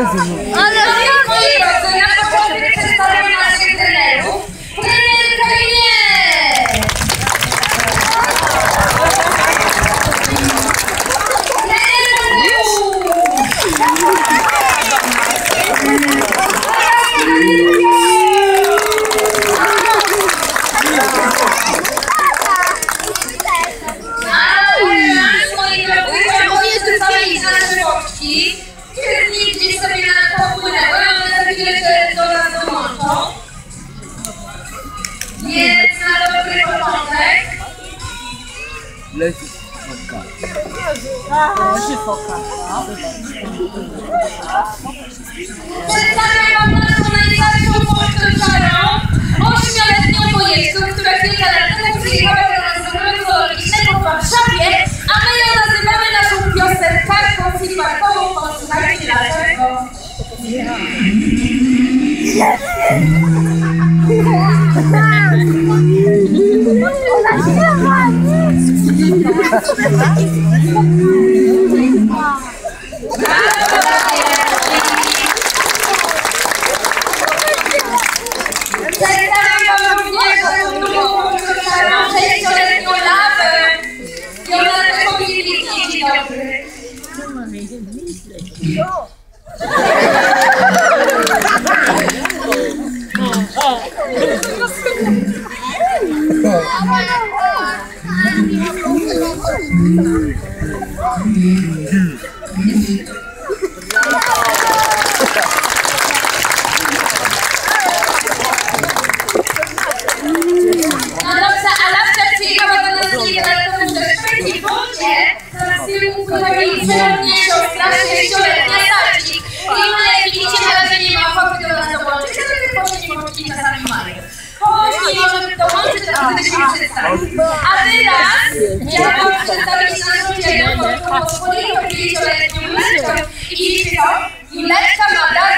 Brasil. Olha, eu não Leci foka. Przedstawiam Wam naszą najstarszą powtórkarą, ośmioletnią bojewką, która kilka lat temu przyjechała do nas z Ogrodu Zoologicznego w Warszawie, a my ją nazywamy naszą piosenkarką feedbackową. Posłuchajcie dlaczego. Przedstawiam Wam dołączyć, a wtedy się przedstawić. A teraz ja Particularly what we need to learn, you learn from each other, you learn from others.